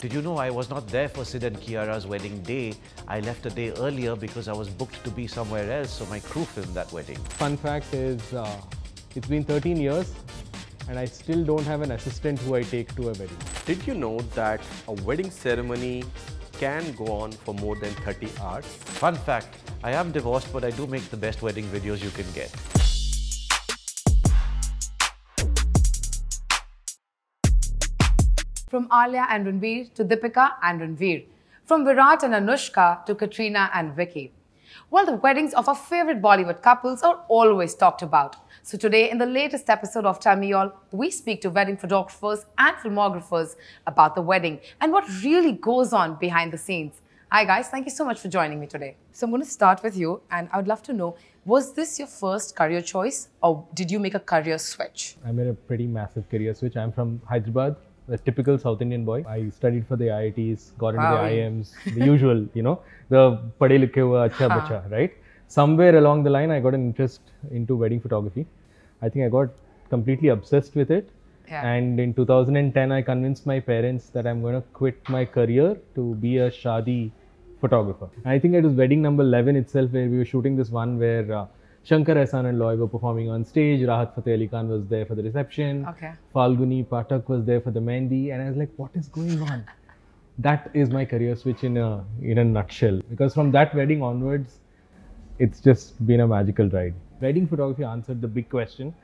Did you know I was not there for Sid and Kiara's wedding day? I left a day earlier because I was booked to be somewhere else, so my crew filmed that wedding. Fun fact is, uh, it's been 13 years and I still don't have an assistant who I take to a wedding. Did you know that a wedding ceremony can go on for more than 30 hours? Fun fact I am divorced, but I do make the best wedding videos you can get. From Alia and Ranbir to Deepika and Ranveer. From Virat and Anushka to Katrina and Vicky. Well, the weddings of our favorite Bollywood couples are always talked about. So today, in the latest episode of Tell Me All, we speak to wedding photographers and filmographers about the wedding and what really goes on behind the scenes. Hi guys, thank you so much for joining me today. So I'm going to start with you and I would love to know, was this your first career choice or did you make a career switch? I made a pretty massive career switch. I'm from Hyderabad, the typical South Indian boy. I studied for the IITs, got into Wow. the IIMs, the usual, you know, the pade likhe hua acha bacha, right? Somewhere along the line, I got an interest into wedding photography. I think I got completely obsessed with it. Yeah. And in 2010, I convinced my parents that I'm going to quit my career to be a shadi photographer. I think it was wedding number 11 itself where we were shooting this one where uh, Shankar Ehsaan and Loy were performing on stage. Rahat Fateh Ali Khan was there for the reception. Okay. Falguni Pathak was there for the mehndi. And I was like, what is going on? that is my career switch in a, in a nutshell. Because from that wedding onwards, it's just been a magical ride. Wedding photography answered the big question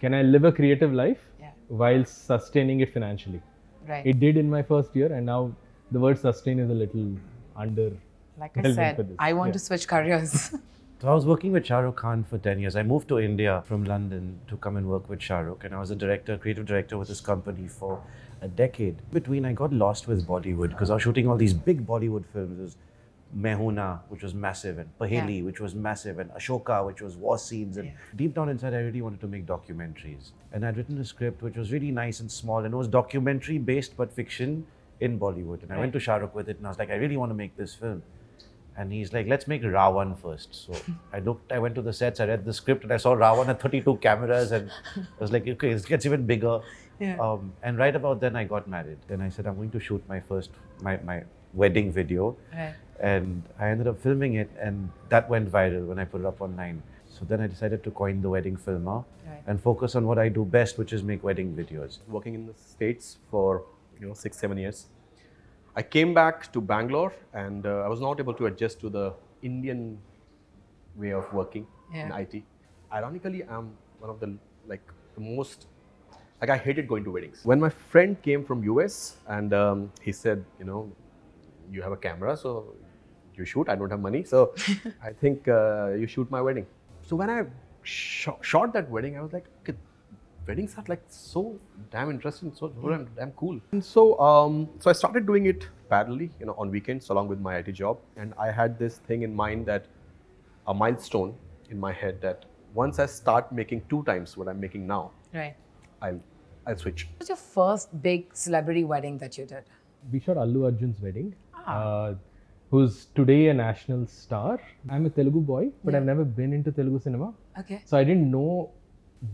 can I live a creative life Yeah. while sustaining it financially? Right. It did in my first year, and now the word sustain is a little under. like I said. I want Yeah. to switch careers. So I was working with Shah Rukh Khan for 10 years. I moved to India from London to come and work with Shah Rukh and I was a director, creative director with his company for a decade. Between I got lost with Bollywood because I was shooting all these big Bollywood films. There was Main Hoon Na, which was massive, and Paheli, Yeah. which was massive, and Ashoka, which was war scenes. And deep down inside, I really wanted to make documentaries. And I'd written a script which was really nice and small, and it was documentary based but fiction in Bollywood. And I went to Shah Rukh with it, and I was like, I really want to make this film. And he's like, let's make Ra.One first. So I looked, I went to the sets, I read the script, and I saw Ra.One at 32 cameras, and I was like, okay, this gets even bigger. Yeah. Um, and right about then, I got married. Then I said, I'm going to shoot my first, my, my wedding video. Right. And I ended up filming it, and that went viral when I put it up online. So then I decided to coin the wedding filmer Right. and focus on what I do best, which is make wedding videos. Working in the States for you know six, seven years. I came back to Bangalore and uh, I was not able to adjust to the Indian way of working in IT. Ironically, I'm one of the like the most like I hated going to weddings. When my friend came from US and um, he said, you know, you have a camera, so you shoot. I don't have money, so I think uh, you shoot my wedding. So when I sh- shot that wedding, I was like, okay, weddings are like so damn interesting, so so damn, damn cool. And so, um, so I started doing it parallelly, you know, on weekends along with my IT job, and I had this thing in mind that a milestone in my head that once I start making two times what I'm making now, Right. I'll I'll switch. What was your first big celebrity wedding that you did? We shot Allu Arjun's wedding, Ah. uh, who's today a national star. I'm a Telugu boy, but Yeah. I've never been into Telugu cinema. Okay. So I didn't know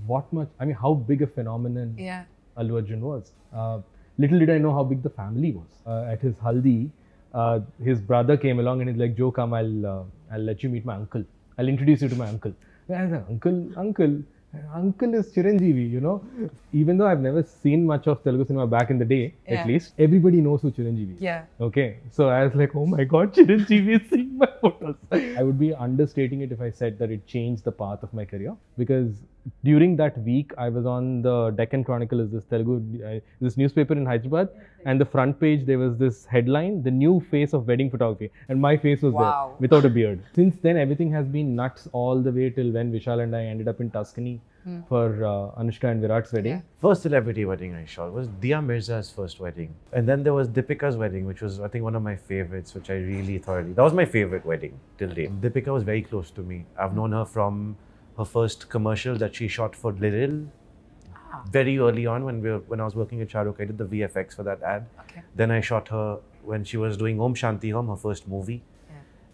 what much, I mean, how big a phenomenon Yeah. Allu Arjun was. Uh, little did I know how big the family was. Uh, at his haldi, uh, his brother came along and he's like, Joe, come, I'll, uh, I'll let you meet my uncle. I'll introduce you to my uncle. And I was like, uncle, uncle. Uncle is Chiranjeevi, you know. Even though I've never seen much of Telugu cinema back in the day, Yeah. at least, everybody knows who Chiranjeevi is. Yeah. Okay, so I was like, oh my god, Chiranjeevi is seeing my photos. I would be understating it if I said that it changed the path of my career because during that week I was on the Deccan Chronicle, is this Telugu, uh, this newspaper in Hyderabad, and the front page there was this headline, the new face of wedding photography, and my face was Wow. there without a beard. Since then, everything has been nuts all the way till when Vishal and I ended up in Tuscany for uh, Anushka and Virat's wedding. Yeah. First celebrity wedding I shot was Dia Mirza's first wedding. And then there was Deepika's wedding, which was, I think, one of my favorites, which I really thoroughly. That was my favorite wedding till date. Deepika was very close to me. I've known her from her first commercial that she shot for Liril. Very early on, when we were, when I was working at Shah I did the VFX for that ad. Okay. Then I shot her when she was doing Om Shanti Om, her first movie.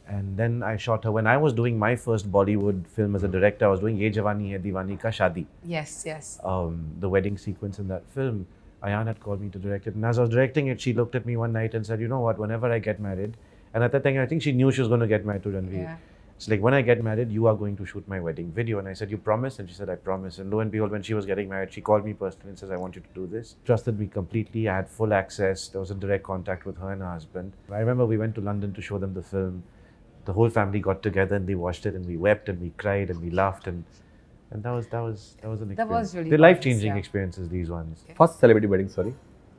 And then I shot her when I was doing my first Bollywood film as a director. I was doing Ye Jawani Hai Diwani Ka Shadi Yes, yes. um, the wedding sequence in that film. Ayan had called me to direct it. And as I was directing it, she looked at me one night and said, You know what, whenever I get married, and at that time, I think she knew she was going to get married to Ranveer. Yeah. It's like, when I get married, you are going to shoot my wedding video. And I said, You promise? And she said, I promise. And lo and behold, when she was getting married, she called me personally and says, I want you to do this. Trusted me completely. I had full access. There was a direct contact with her and her husband. I remember we went to London to show them the film. The whole family got together and they watched it and we wept and we cried and we laughed and and that was that was that was an experience. That was really They're life changing yeah. experiences, these ones. First celebrity wedding, sorry,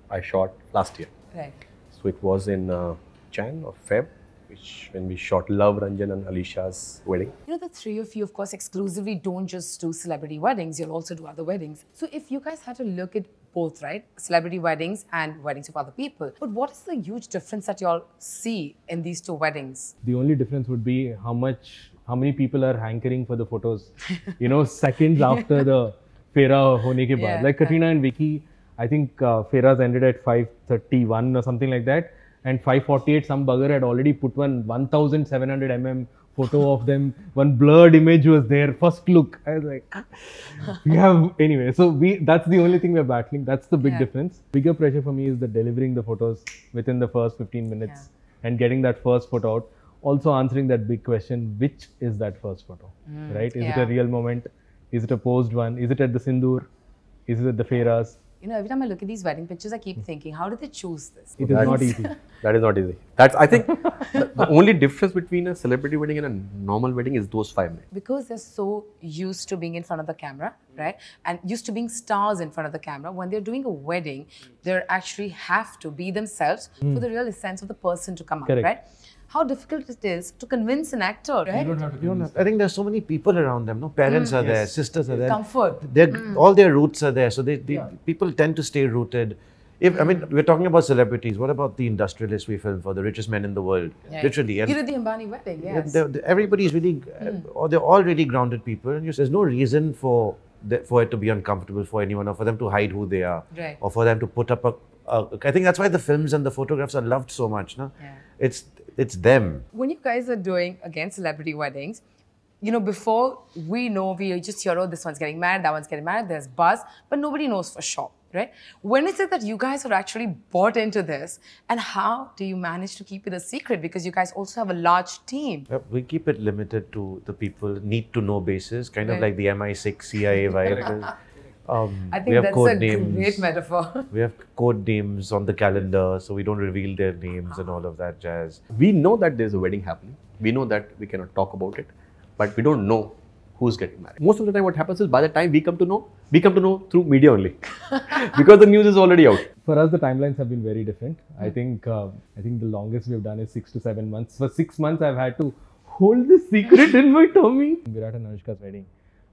I shot last year. Right. So it was in uh, Jan or Feb, which when we shot Luv Ranjan and Alisha's wedding. You know, the three of you, of course, exclusively don't just do celebrity weddings, you'll also do other weddings. So, if you guys had to look at both, right? Celebrity weddings and weddings of other people. But what is the huge difference that y'all see in these two weddings? The only difference would be how much, how many people are hankering for the photos. you know, seconds after the Fera hone ke baad. Yeah, like Katrina and Vicky, I think uh, Fera's ended at 5:31 or something like that, and 5:48 some bugger had already put one 1,700 mm photo of them. One blurred image was there. First look, I was like, we have anyway. So we that's the only thing we're battling. That's the big Yeah. difference. Bigger pressure for me is the delivering the photos within the first 15 minutes and getting that first photo out. Also answering that big question, which is that first photo, right? Is it a real moment? Is it a posed one? Is it at the Sindoor? Is it at the Feras? You know, every time I look at these wedding pictures, I keep hmm. thinking, how did they choose this? It is not easy. That is not easy. That's I think the, the only difference between a celebrity wedding and a normal wedding is those five minutes. because they're so used to being in front of the camera, hmm. right? And used to being stars in front of the camera, when they're doing a wedding, they actually have to be themselves hmm. for the real essence of the person to come out, Correct. right? How difficult it is to convince an actor, right? You don't have, to. You don't have, I think there's so many people around them. No, parents are mm. there, sisters are there. Comfort. They're, mm. All their roots are there, so they, they people tend to stay rooted. If I mean, mm. we're talking about celebrities. What about the industrialists we film for, the richest men in the world, Right. literally? And You did the Ambani wedding, Yeah, yes. they're- they're- everybody's really, uh, or they're all really grounded people, and just, there's no reason for the, for it to be uncomfortable for anyone, or for them to hide who they are, Right. or for them to put up a. a I think that's why the films and the photographs are loved so much. No, Yeah. it's it's them. when you guys are doing again celebrity weddings, you know, before we know we just hear, oh, this one's getting married, that one's getting married, there's buzz, but nobody knows for sure, right? When is it that you guys are actually bought into this, and how do you manage to keep it a secret? Because you guys also have a large team. Yep, we keep it limited to the people need to know basis, kind of like the MI6 CIA vibe. Um, I we think have that's code a names. great metaphor. We have code names on the calendar, so we don't reveal their names and all of that jazz. We know that there's a wedding happening. We know that we cannot talk about it, but we don't know who's getting married. Most of the time, what happens is by the time we come to know, we come to know through media only, because the news is already out. For us, the timelines have been very different. I think uh, I think the longest we've done is six to seven months. For six months, I've had to hold this secret in my tummy. Virat and Anushka's wedding.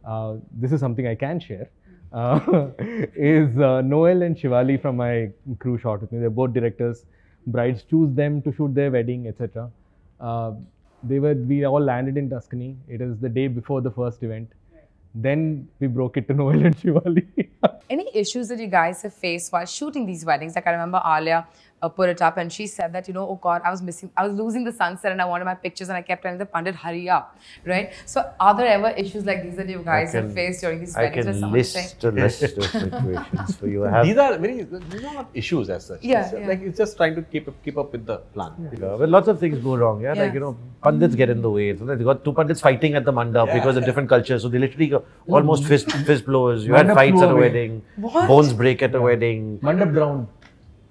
Uh, this is something I can share. Uh, is uh, Noel and Shivali from my crew shot with me. They're both directors. Brides choose them to shoot their wedding, etc. Uh, they were. We all landed in Tuscany. It is the day before the first event. Then we broke it to Noel and Shivali. Any issues that you guys have faced while shooting these weddings? Like I remember Alia uh, put it up and she said that, you know, oh God, I was missing, I was losing the sunset and I wanted my pictures and I kept telling the Pandit, hurry up, right? So are there ever issues like these that you guys have faced during these weddings? where can someone's saying- list a list of situations for you. Have These are very these are not issues as such. Yeah, It's yeah. like it's just trying to keep up, keep up with the plan. Yeah, well, lots of things go wrong. Yeah, Yeah. like you know, pandits get in the way. So they got two pandits fighting at the mandap because of different cultures. So they literally go almost fist fist blows. You had fights at a wedding. What? Bones break at a wedding. Mandap ground.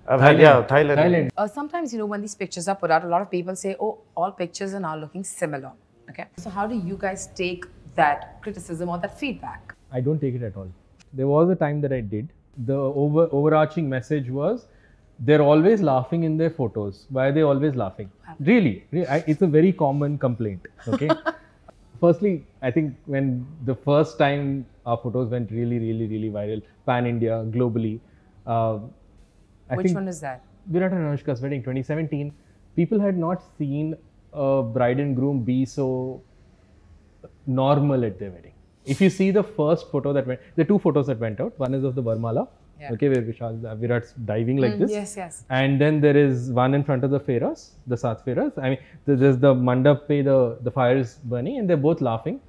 I've had yeah, Thailand. Thailand. Uh, sometimes, you know, when these pictures are put out, a lot of people say, oh, all pictures are now looking similar. Okay. So how do you guys take that criticism or that feedback? I don't take it at all. There was a time that I did. The over, overarching message was they're always laughing in their photos. Why are they always laughing? Really, re- I, it's a very common complaint. Okay. Firstly, I think when the first time our photos went really, really, really viral, pan India, globally, uh, I Which one is that? Virat and Anushka's wedding 2017, people had not seen a bride and groom be so normal at their wedding. If you see the first photo that went, the two photos that went out, one is of the Varmala, Yeah. okay, where Vishal, uh, Virat's diving like this. Yes, yes. And then there is one in front of the Feras, the Sat Feras. I mean, there's the mandap pe the, the fire is burning and they're both laughing.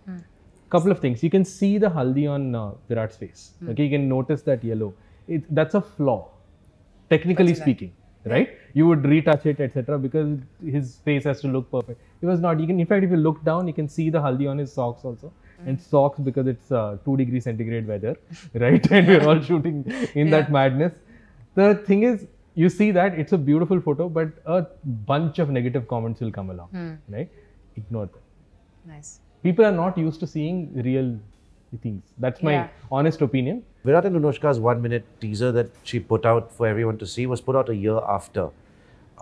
Couple of things. You can see the haldi on uh, Virat's face. Okay, you can notice that yellow. It, that's a flaw. Technically But you like- speaking, right? You would retouch it, etc., because his face has to look perfect. It was not. You can, in fact, if you look down, you can see the haldi on his socks also, Mm. and socks because it's uh, two degree centigrade weather, right? and we're all shooting in that madness. The thing is, you see that it's a beautiful photo, but a bunch of negative comments will come along, Hmm. right? Ignore them. Nice. People are not used to seeing real things. That's my Yeah. honest opinion. Virat and Anushka's one minute teaser that she put out for everyone to see was put out a year after.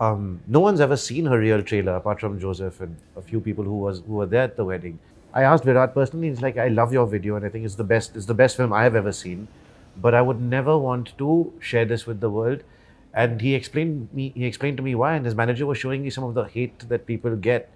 Um, no one's ever seen her real trailer apart from Joseph and a few people who was who were there at the wedding. I asked Virat personally, he's like, I love your video and I think it's the best it's the best film I have ever seen. But I would never want to share this with the world. And he explained me he explained to me why and his manager was showing me some of the hate that people get.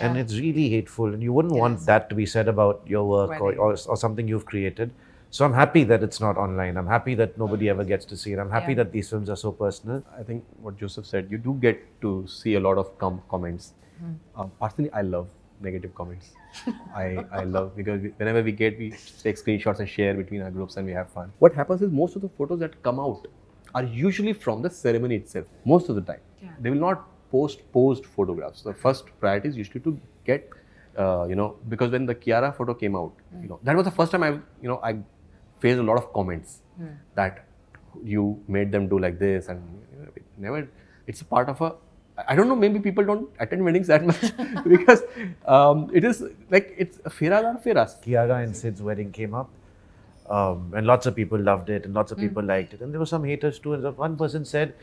And it's really hateful and you wouldn't It want is. that to be said about your work or, or, or something you've created. So I'm happy that it's not online. I'm happy that nobody ever gets to see it. I'm happy Yeah. that these films are so personal. I think what Joseph said, you do get to see a lot of com- comments. Um, personally, I love negative comments. I, I love because we, whenever we get, we take screenshots and share between our groups and we have fun. What happens is most of the photos that come out are usually from the ceremony itself. Most of the time, Yeah. they will not post posed photographs. The first priority is usually to get, uh, you know, because when the Kiara photo came out, you know, that was the first time I, you know, I faced a lot of comments that you made them do like this and you know, it never it's a part of a I don't know maybe people don't attend weddings that much because um, it is like it's firas are firas Kiara and Sid's wedding came up, um, and lots of people loved it, and lots of Mm. people liked it. And there were some haters too. And one person said,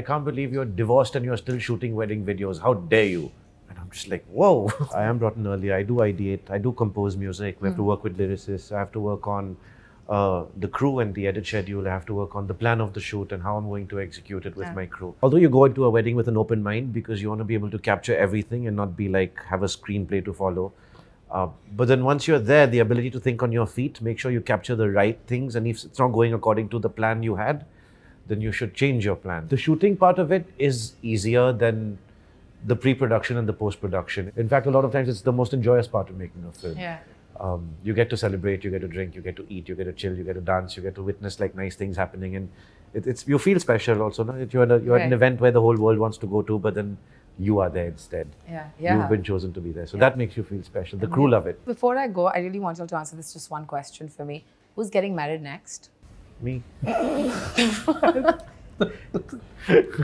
"I can't believe you're divorced and you're still shooting wedding videos. How dare you?" And I'm just like, "Whoa!" I am brought in early. I do ideate. I do compose music. We have Mm. to work with lyricists. I have to work on. Uh, the crew and the edit schedule. I have to work on the plan of the shoot and how I'm going to execute it with Yeah. my crew. Although you go into a wedding with an open mind because you want to be able to capture everything and not be like have a screenplay to follow. Uh, but then once you're there, the ability to think on your feet, make sure you capture the right things. And if it's not going according to the plan you had, then you should change your plan. The shooting part of it is easier than the pre-production and the post-production. In fact, a lot of times it's the most enjoyous part of making a film. Yeah. Um, you get to celebrate, you get to drink, you get to eat, you get to chill, you get to dance, you get to witness like nice things happening, and it, it's you feel special also. No? You're, at a, you're at an event where the whole world wants to go to, but then you are there instead. Yeah. Yeah. You've been chosen to be there, so that makes you feel special. The crew love it. Before I go, I really want you all to answer this just one question for me. Who's getting married next? Me. the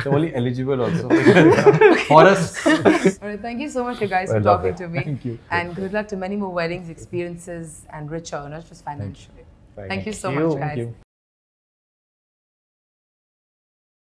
only eligible also for us All right, thank you so much, you guys, I for talking it. to me. Thank you. And good luck to many more weddings, experiences, and richer, not just financially. Thank Thank you so you. much, Thank guys. you.